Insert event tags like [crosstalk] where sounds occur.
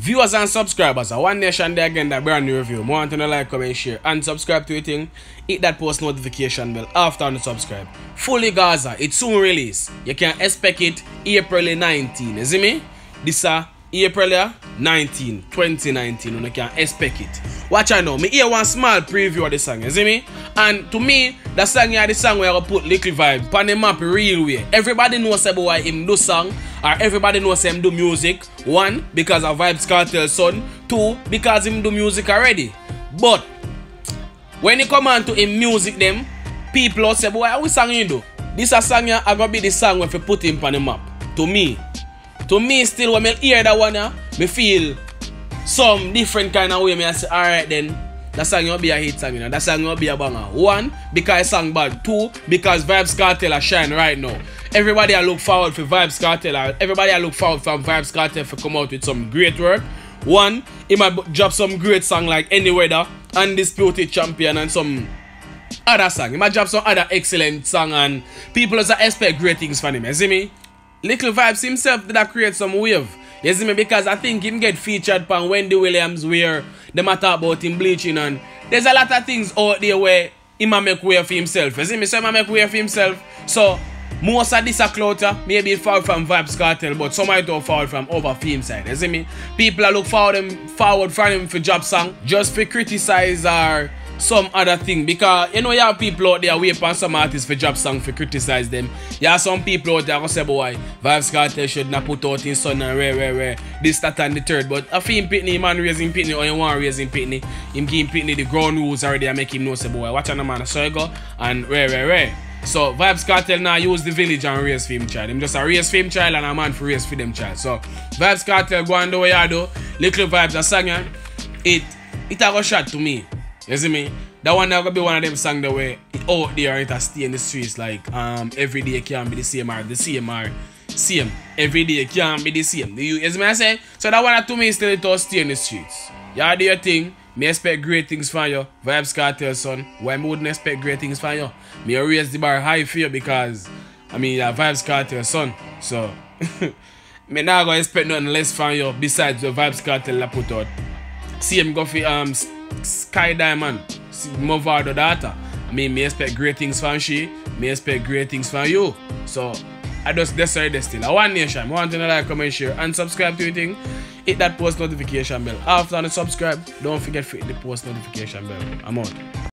Viewers and subscribers, a One Nation Day that brand new review. More want to like, comment, share, and subscribe to it. Thing. Hit that post notification bell after you subscribe. Fully Gaza, it soon release. You can expect it April 19. You see me? This uh, April 19, 2019. You can expect it. Watch I know. Me hear one small preview of the song. You see me? And to me, that song here, the song where I put little vibe on the map real way. Everybody knows about why him do song or everybody knows him do music. One, because of Vybz Kartel son. Two, because him do music already. But when it come on to him music them, people say, boy, what song you do? This a song here, I gonna be the song when you put him on the map. To me. To me still when I hear that one me feel some different kind of way. Me I say, alright then, that song will be a hit song, you know. That song will be a banger. One, because it's song bad. Two, because Vybz Kartel are shine right now. Everybody I look forward for Vybz Kartel. Everybody I look forward for Vybz Kartel for come out with some great work. One, he might drop some great song like Any Weather, Undisputed Champion, and some other song. He might drop some other excellent song, and people also expect great things from him. You see me? Likkle Vybz himself did that create some wave. You see me? Because I think him get featured by Wendy Williams where they matter about him bleaching and there's a lot of things out there where he might make way for himself. You see me? So he might make way for himself. So most of this are clouter, uh, maybe it fall from Vybz Kartel, but some might all fall from over film side. You see me? People are look forward him forward from him for job song just for criticize or some other thing because you know you have people out there wait on some artists for job song for criticize them. You have some people out there who say boy Vybz Kartel should not put out his son and rare rare rare this that and the third but I feel pitney man raising pitney or you want raising pitney him him pitney the ground rules already and make him know say boy watch on the man so you go and rare rare rare. So Vybz Kartel now use the village and raise for him child. Him just a raise for him child and a man for raise for them child. So Vybz Kartel go and do what you do. Likkle Vybz a song it it a shot to me. You see me? That one now gonna be one of them songs that way out there and it stay in the streets like um every day can't be the same or the same or same. Every day can't be the same. You, you see me I say? So that one to me still it all stay in the streets. You do your thing. Me expect great things from you. Vybz Kartel son. Why me wouldn't expect great things from you? Me raise the bar high for you because I mean yeah, Vybz Kartel son. So [laughs] me not gonna expect nothing less from you besides the Vybz Kartel I put out. See him go for um Sky Diamond, Movado data. I mean, me expect great things from she, me expect great things from you. So, I just decide this still. I want nation. I want to like, comment, share, and subscribe to anything. Hit that post notification bell. After you subscribe, don't forget to hit the post notification bell. I'm out.